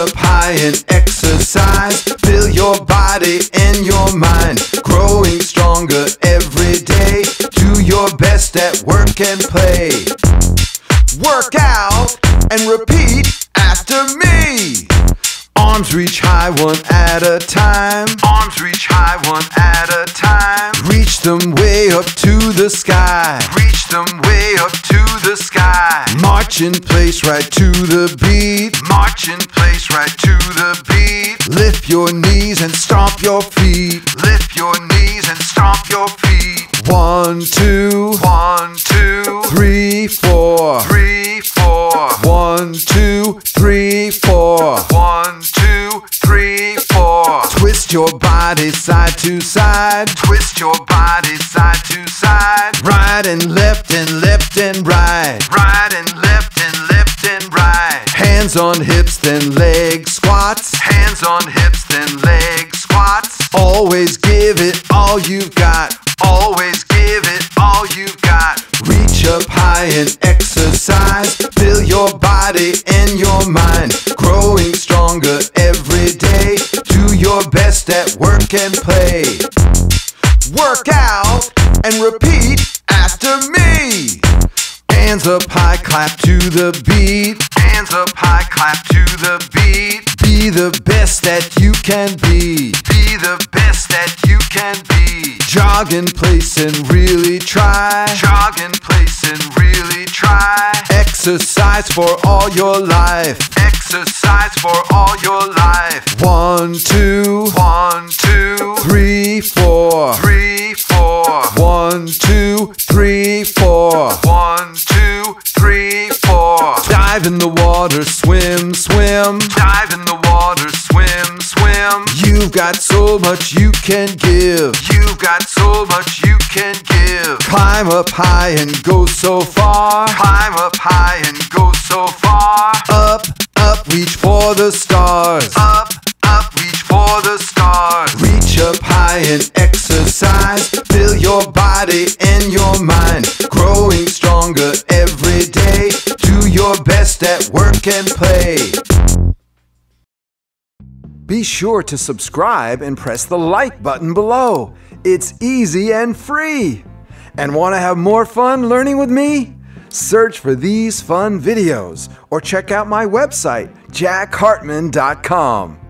up high and exercise. Feel your body and your mind growing stronger every day. Do your best at work and play. Work out and repeat after me. Arms reach high one at a time. Arms reach high one at a time. Reach them way up to the sky. Reach them way up to the sky. March in place right to the beat. March in place right to the beat. Lift your knees and stomp your feet. Lift your knees and stomp your feet. One, two, one, two, three, four, three, four. One, two, three, four. One, two, three, four. Twist your body side to side. Twist your body side to side. Right and left and left and right. Right and left and left and right. Hands on hips, then leg squats. Hands on hips, then leg squats. Always give it all you've got. Always give it all you've got. Reach up high and exercise. Fill your body and your mind growing stronger best at work and play. Work out and repeat after me. Hands up high, clap to the beat. Hands up high, clap to the beat. Be the best that you can be. Be the best that you can be. Jog in place and really try. Jog in place and really try. Exercise for all your life. Exercise for all your life. One, two, one, two, three, four, three, four. One, two, three, four. One, two, three, four. Dive in the water, swim, swim. Dive in the water, swim, swim. You've got so much you can give. You've got so much you can give. Climb up high and go so far. Climb high and exercise. Feel your body and your mind growing stronger every day. Do your best at work and play. Be sure to subscribe and press the like button below. It's easy and free. And want to have more fun learning with me? Search for these fun videos or check out my website, jackhartmann.com.